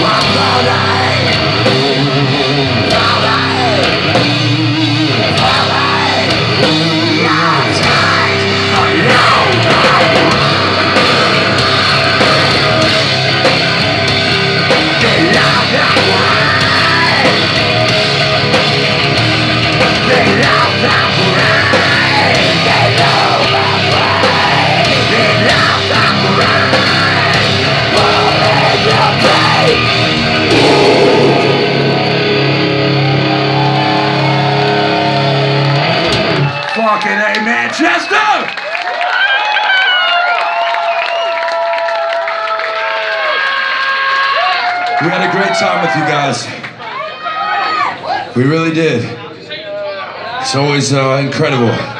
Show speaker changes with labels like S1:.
S1: What would I Fucking A, Manchester! We had a great time with you guys. We really did. It's always uh, incredible.